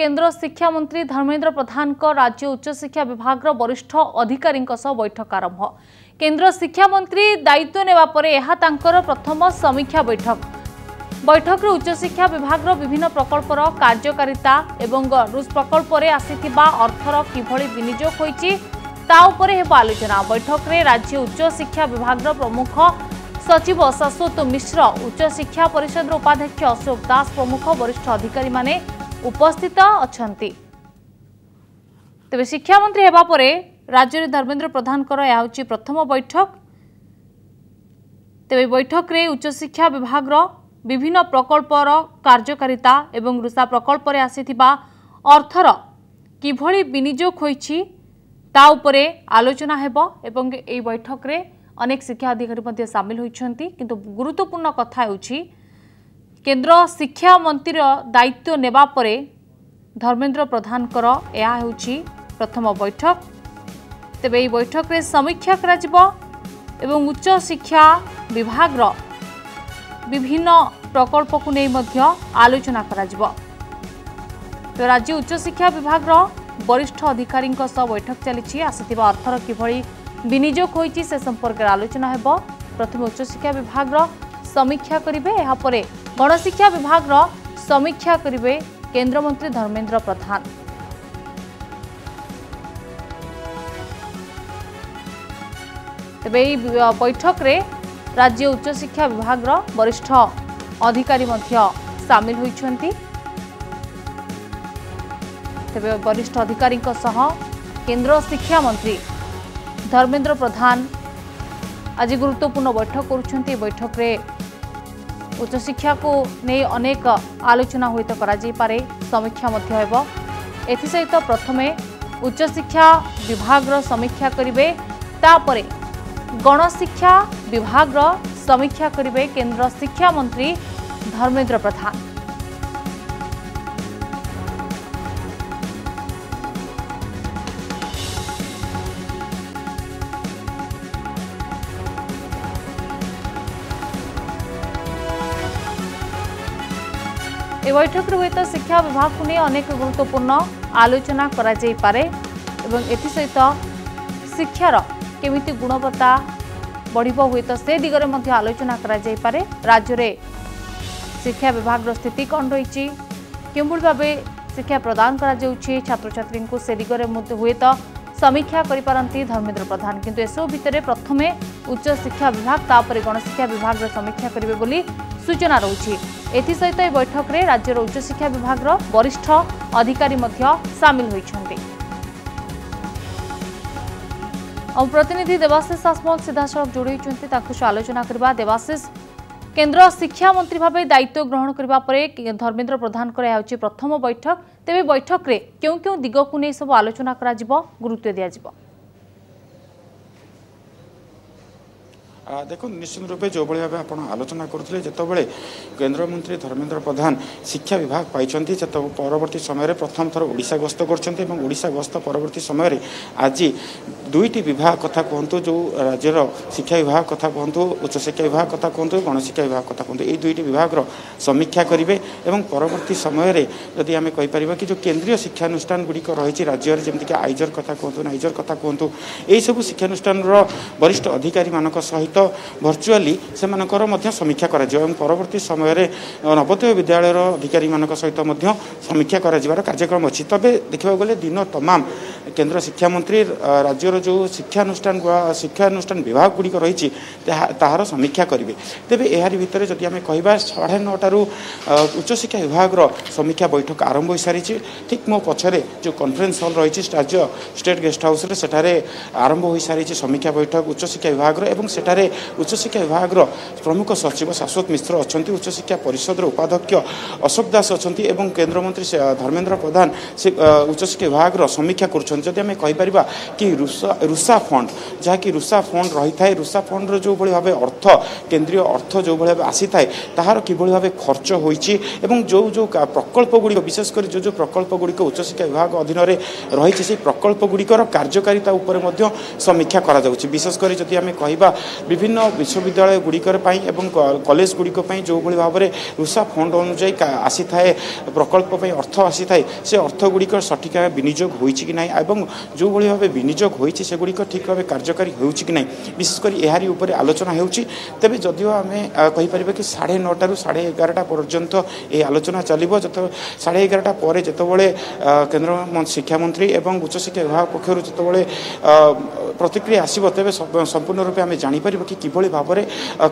কেন্দ্র শিক্ষামন্ত্রী ধর্মেন্দ্র প্রধানক রাজ্য উচ্চশিক্ষা বিভাগর বরিষ্ঠ অধিকারী বৈঠক আরম্ভ কেন্দ্র শিক্ষামন্ত্রী দায়িত্ব নেওয়া পরে এহা তাঁকর প্রথম সমীক্ষা বৈঠক বৈঠকরে উচ্চশিক্ষা বিভাগর বিভিন্ন প্রকল্পর কার্যকারিতা এবং প্রকল্পরে আসিথিবা অর্থর কীভাবে বিনিযোগ হয়েছে তা উপরে হব আলোচনা বৈঠকরে রাজ্য উচ্চশিক্ষা বিভাগর প্রমুখ সচিব শাশ্বত মিশ্র উচ্চশিক্ষা পরিষদর উপাধ্যক্ষ অশোক দাস প্রমুখ বরিষ্ঠ অধিকারী মানে ଉପସ୍ଥିତ ଅଛନ୍ତି। ତେବେ ଶିକ୍ଷାମନ୍ତ୍ରୀ ହେବା ପରେ ରାଜ୍ୟରେ ଧର୍ମେନ୍ଦ୍ର ପ୍ରଧାନଙ୍କର ଏହା ହେଉଛି ପ୍ରଥମ ବୈଠକ। ତେବେ ବୈଠକରେ ଉଚ୍ଚଶିକ୍ଷା ବିଭାଗର ବିଭିନ୍ନ ପ୍ରକଳ୍ପର କାର୍ଯ୍ୟକାରିତା ଏବଂ ରୁଷା ପ୍ରକଳ୍ପରେ ଆସିଥିବା ଅର୍ଥର କିଭଳି ବିନିଯୋଗ ହୋଇଛି ତା ଉପରେ ଆଲୋଚନା ହେବ ଏବଂ ଏହି ବୈଠକରେ ଅନେକ ଶିକ୍ଷା ଅଧିକାରୀ ମଧ୍ୟ ସାମିଲ ହୋଇଛନ୍ତି। କିନ୍ତୁ ଗୁରୁତ୍ୱପୂର୍ଣ୍ଣ କଥା ହେଉଛି କେନ୍ଦ୍ର ଶିକ୍ଷାମନ୍ତ୍ରୀର ଦାୟିତ୍ୱ ନେବା ପରେ ଧର୍ମେନ୍ଦ୍ର ପ୍ରଧାନଙ୍କର ଏହା ହେଉଛି ପ୍ରଥମ ବୈଠକ। ତେବେ ଏହି ବୈଠକରେ ସମୀକ୍ଷା କରାଯିବ ଏବଂ ଉଚ୍ଚଶିକ୍ଷା ବିଭାଗର ବିଭିନ୍ନ ପ୍ରକଳ୍ପକୁ ନେଇ ମଧ୍ୟ ଆଲୋଚନା କରାଯିବ। ରାଜ୍ୟ ଉଚ୍ଚଶିକ୍ଷା ବିଭାଗର ବରିଷ୍ଠ ଅଧିକାରୀଙ୍କ ସହ ବୈଠକ ଚାଲିଛି। ଆସିଥିବା ଅର୍ଥର କିଭଳି ବିନିଯୋଗ ହୋଇଛି ସେ ସମ୍ପର୍କରେ ଆଲୋଚନା ହେବ। ପ୍ରଥମେ ଉଚ୍ଚଶିକ୍ଷା ବିଭାଗର ସମୀକ୍ଷା କରିବେ। ଏହାପରେ ଗଣଶିକ୍ଷା ବିଭାଗର ସମୀକ୍ଷା କରିବେ କେନ୍ଦ୍ରମନ୍ତ୍ରୀ ଧର୍ମେନ୍ଦ୍ର ପ୍ରଧାନ। ତେବେ ଏହି ବୈଠକରେ ରାଜ୍ୟ ଉଚ୍ଚଶିକ୍ଷା ବିଭାଗର ବରିଷ୍ଠ ଅଧିକାରୀ ମଧ୍ୟ ସାମିଲ ହୋଇଛନ୍ତି। ତେବେ ବରିଷ୍ଠ ଅଧିକାରୀଙ୍କ ସହ କେନ୍ଦ୍ର ଶିକ୍ଷାମନ୍ତ୍ରୀ ଧର୍ମେନ୍ଦ୍ର ପ୍ରଧାନ ଆଜି ଗୁରୁତ୍ୱପୂର୍ଣ୍ଣ ବୈଠକ କରୁଛନ୍ତି। ବୈଠକରେ ଉଚ୍ଚଶିକ୍ଷାକୁ ନେଇ ଅନେକ ଆଲୋଚନା ହୁଏତ କରାଯାଇପାରେ ସମୀକ୍ଷା ମଧ୍ୟ ହେବ। ଏଥିସହିତ ପ୍ରଥମେ ଉଚ୍ଚଶିକ୍ଷା ବିଭାଗର ସମୀକ୍ଷା କରିବେ ତାପରେ ଗଣଶିକ୍ଷା ବିଭାଗର ସମୀକ୍ଷା କରିବେ କେନ୍ଦ୍ର ଶିକ୍ଷାମନ୍ତ୍ରୀ ଧର୍ମେନ୍ଦ୍ର ପ୍ରଧାନ। এ বৈঠকরে হুয়েত শিক্ষা বিভাগকে নিয়ে অনেক গুরুত্বপূর্ণ আলোচনা করা যাই পারে এবং এসহিত শিক্ষার কমিটি গুণবত্তা বড় হুয়েত সে দিগরে মধ্যে আলোচনা করা যাই পারে। রাজ্যের শিক্ষা বিভাগ স্থিতি কণ রয়েছে কেমভাবে ভাবে শিক্ষা প্রদান করা যাচ্ছে ছাত্রছাত্রী সে দিগরে মধ্যে হুয়েত ସମୀକ୍ଷା କରିପାରନ୍ତି ଧର୍ମେନ୍ଦ୍ର ପ୍ରଧାନ। କିନ୍ତୁ ଏସବୁ ଭିତରେ ପ୍ରଥମେ ଉଚ୍ଚଶିକ୍ଷା বিভাগ তাপরে গণশিক্ষা বিভাগের সমীক্ষা করবে বলে ସୂଚନା ରହୁଛି ଏଥିସହିତ ଏହି ବୈଠକରେ ରାଜ୍ୟର ଉଚ୍ଚଶିକ୍ଷା ବିଭାଗର ବରିଷ୍ଠ ଅଧିକାରୀ ମଧ୍ୟ ସାମିଲ ହୋଇଛନ୍ତି। ଆଉ ପ୍ରତିନିଧି ଦେବାଶିଷ ଆସମଲ ସିଧାସଳଖ ଯୋଡ଼ି ହୋଇଛନ୍ତି ତାଙ୍କୁ ସହ ଆଲୋଚନା କରିବା। ଦେବାଶିଷ କେନ୍ଦ୍ର ଶିକ୍ଷାମନ୍ତ୍ରୀ ଭାବେ ଦାୟିତ୍ୱ ଗ୍ରହଣ କରିବା ପରେ ଧର୍ମେନ୍ଦ୍ର ପ୍ରଧାନଙ୍କର ଏହା ହେଉଛି ପ୍ରଥମ ବୈଠକ। ତେବେ ବୈଠକରେ କେଉଁ କେଉଁ ଦିଗକୁ ନେଇ ସବୁ ଆଲୋଚନା କରାଯିବ ଗୁରୁତ୍ୱ ଦିଆଯିବ। ଦେଖନ୍ତୁ ନିଶ୍ଚିତ ରୂପେ ଯେଉଁଭଳି ଭାବେ ଆପଣ ଆଲୋଚନା କରୁଥିଲେ ଯେତେବେଳେ କେନ୍ଦ୍ରମନ୍ତ୍ରୀ ଧର୍ମେନ୍ଦ୍ର ପ୍ରଧାନ ଶିକ୍ଷା ବିଭାଗ ପାଇଛନ୍ତି ସେତେବେଳେ ପରବର୍ତ୍ତୀ ସମୟରେ ପ୍ରଥମ ଥର ଓଡ଼ିଶା ଗସ୍ତ କରିଛନ୍ତି ଏବଂ ଓଡ଼ିଶା ଗସ୍ତ ପରବର୍ତ୍ତୀ ସମୟରେ ଆଜି ଦୁଇଟି ବିଭାଗ କଥା କୁହନ୍ତୁ ଯେଉଁ ରାଜ୍ୟର ଶିକ୍ଷା ବିଭାଗ କଥା କୁହନ୍ତୁ ଉଚ୍ଚଶିକ୍ଷା ବିଭାଗ କଥା କୁହନ୍ତୁ ଗଣଶିକ୍ଷା ବିଭାଗ କଥା କୁହନ୍ତୁ ଏହି ଦୁଇଟି ବିଭାଗର ସମୀକ୍ଷା କରିବେ ଏବଂ ପରବର୍ତ୍ତୀ ସମୟରେ ଯଦି ଆମେ କହିପାରିବା କି ଯେଉଁ କେନ୍ଦ୍ରୀୟ ଶିକ୍ଷାନୁଷ୍ଠାନ ଗୁଡ଼ିକ ରହିଛି ରାଜ୍ୟରେ ଯେମିତିକି ଆଇଜର କଥା କୁହନ୍ତୁ ନାଇଜର କଥା କୁହନ୍ତୁ ଏହିସବୁ ଶିକ୍ଷାନୁଷ୍ଠାନର ବରିଷ୍ଠ ଅଧିକାରୀମାନଙ୍କ ସହିତ ଭର୍ଚୁଆଲି ସେମାନଙ୍କର ମଧ୍ୟ ସମୀକ୍ଷା କରାଯିବ ଏବଂ ପରବର୍ତ୍ତୀ ସମୟରେ ନବୋଦୟ ବିଦ୍ୟାଳୟର ଅଧିକାରୀମାନଙ୍କ ସହିତ ମଧ୍ୟ ସମୀକ୍ଷା କରାଯିବାର କାର୍ଯ୍ୟକ୍ରମ ଅଛି। ତେବେ ଦେଖିବାକୁ ଗଲେ ଦିନ ତମାମ କେନ୍ଦ୍ର ଶିକ୍ଷାମନ୍ତ୍ରୀ ରାଜ୍ୟର ଯେଉଁ ଶିକ୍ଷାନୁଷ୍ଠାନ ଶିକ୍ଷାନୁଷ୍ଠାନ ବିଭାଗ ଗୁଡ଼ିକ ରହିଛି ତାହାର ସମୀକ୍ଷା କରିବେ। ତେବେ ଏହାରି ଭିତରେ ଯଦି ଆମେ କହିବା ସାଢ଼େ ନଅଟାରୁ ଉଚ୍ଚଶିକ୍ଷା ବିଭାଗର ସମୀକ୍ଷା ବୈଠକ ଆରମ୍ଭ ହୋଇସାରିଛି। ଠିକ୍ ମୋ ପଛରେ ଯେଉଁ କନଫରେନ୍ସ ହଲ୍ ରହିଛି ରାଜ୍ୟ ଷ୍ଟେଟ୍ ଗେଷ୍ଟ ହାଉସ୍ରେ ସେଠାରେ ଆରମ୍ଭ ହୋଇସାରିଛି ସମୀକ୍ଷା ବୈଠକ ଉଚ୍ଚଶିକ୍ଷା ବିଭାଗର ଏବଂ ସେଠାରେ ଉଚ୍ଚଶିକ୍ଷା ବିଭାଗର ପ୍ରମୁଖ ସଚିବ ଶାଶ୍ୱତ ମିଶ୍ର ଅଛନ୍ତି ଉଚ୍ଚଶିକ୍ଷା ପରିଷଦର ଉପାଧ୍ୟକ୍ଷ ଅଶୋକ ଦାସ ଅଛନ୍ତି ଏବଂ କେନ୍ଦ୍ରମନ୍ତ୍ରୀ ଧର୍ମେନ୍ଦ୍ର ପ୍ରଧାନ ସେ ଉଚ୍ଚଶିକ୍ଷା ବିଭାଗର ସମୀକ୍ଷା କରୁଛନ୍ତି। କରୁଛନ୍ତି। ଯଦି ଆମେ କହିପାରିବା କି ରୁଷା ରୁଷା ଫଣ୍ଡ ଯାହାକି ରୁଷା ଫଣ୍ଡ ରହିଥାଏ ରୁଷା ଫଣ୍ଡର ଯେଉଁଭଳି ଭାବେ ଅର୍ଥ କେନ୍ଦ୍ରୀୟ ଅର୍ଥ ଯେଉଁଭଳି ଭାବେ ଆସିଥାଏ ତାହାର କିଭଳି ଭାବେ ଖର୍ଚ୍ଚ ହୋଇଛି ଏବଂ ଯେଉଁ ଯେଉଁ କା- ପ୍ରକଳ୍ପ ଗୁଡ଼ିକ ବିଶେଷ କରି ଯେଉଁ ଯେଉଁ ପ୍ରକଳ୍ପ ଗୁଡ଼ିକ ଉଚ୍ଚଶିକ୍ଷା ବିଭାଗ ଅଧୀନରେ ରହିଛି ସେହି ପ୍ରକଳ୍ପ ଗୁଡ଼ିକର କାର୍ଯ୍ୟକାରିତା ଉପରେ ମଧ୍ୟ ସମୀକ୍ଷା କରାଯାଉଛି। ବିଶେଷ କରି ଯଦି ଆମେ କହିବା ବିଭିନ୍ନ ବିଶ୍ୱବିଦ୍ୟାଳୟ ଗୁଡ଼ିକର ପାଇଁ ଏବଂ କ- କଲେଜ ଗୁଡ଼ିକ ପାଇଁ ଯେଉଁଭଳି ଭାବରେ ରୁଷା ଫଣ୍ଡ ଅନୁଯାୟୀ କା- ଆସିଥାଏ ପ୍ରକଳ୍ପ ପାଇଁ ଅର୍ଥ ଆସିଥାଏ ସେ ଅର୍ଥ ଗୁଡ଼ିକର ସଠିକ୍ ଭାବେ ବିନିଯୋଗ ହୋଇଛି କି ନାହିଁ এবং যেভাবে ভাবে বিনিয়োগ হয়েছে সেগুলি ঠিকভাবে কার্যকারী হচ্ছে কি না বিশেষ করে এর উপরে আলোচনা হচ্ছে তবে যদিও আমি কইপার কি সাড়ে নটার সাড়ে এগারোটা পর্যন্ত এই আলোচনা চলব যত সাড়ে এগারোটা পরে যেতবে কেন্দ্র শিক্ষামন্ত্রী এবং উচ্চশিক্ষা বিভাগ পক্ষ যেতবে প্রতিক্রিয়া আসব তবে সম্পূর্ণরূপে আমি জাঁপার কি কীভাবে ভাবে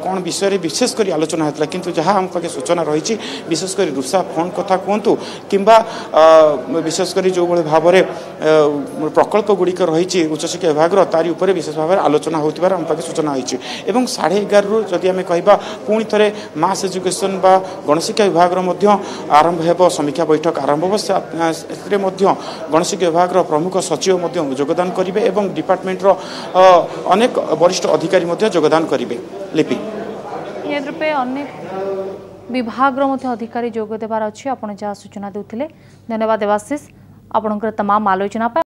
কোণ বিষয়ে বিশেষ করে আলোচনা হয়েছিল কিন্তু যা আমার পাখে সূচনা রয়েছে বিশেষ করে রুষা ফোন কথা কুহতু কিংবা বিশেষ করে যেভাবে ভাবে କଥା କୁହନ୍ତୁ କିମ୍ବା ଆ, ବିଶେଷ କରି ଯେଉଁଭଳି ଭାବରେ ଆ, ପ୍ରକଳ୍ପ ଗୁଡ଼ିକ ରହିଛି ଉଚ୍ଚଶିକ୍ଷା ବିଭାଗର ତାରି ଉପରେ ବିଶେଷ ଭାବରେ ଆଲୋଚନା ହେଉଥିବାର ଆମ ପାଖେ ସୂଚନା ହୋଇଛି ଏବଂ ସାଢ଼େ ଏଗାରରୁ ଯଦି ଆମେ କହିବା ପୁଣି ଥରେ ମାସ୍ ଏଜୁକେସନ୍ ବା ଗଣଶିକ୍ଷା ବିଭାଗର ମଧ୍ୟ ଆରମ୍ଭ ହେବ ସମୀକ୍ଷା ବୈଠକ ଆରମ୍ଭ ହେବ ସେ- ଆ, ସେଥିରେ ମଧ୍ୟ ଗଣଶିକ୍ଷା ବିଭାଗର ପ୍ରମୁଖ ସଚିବ ମଧ୍ୟ ଯୋଗଦାନ କରିବେ ଏବଂ ଡିପାର୍ଟମେଣ୍ଟର ଅ, ଅନେକ ବରିଷ୍ଠ ଅଧିକାରୀ ମଧ୍ୟ ଯୋଗଦାନ କରିବେ ଲିପି ନିହାତି ରୂପେ ଅନେକ ବିଭାଗର ମଧ୍ୟ ଅଧିକାରୀ ଯୋଗ ଦେବାର ଅଛି ଆପଣ ଯାହା ସୂଚନା ଦେଉଥିଲେ ଧନ୍ୟବାଦ ଦେବାଶିଷ ଆପଣଙ୍କର ତମାମ ଆଲୋଚନା ପାଇଁ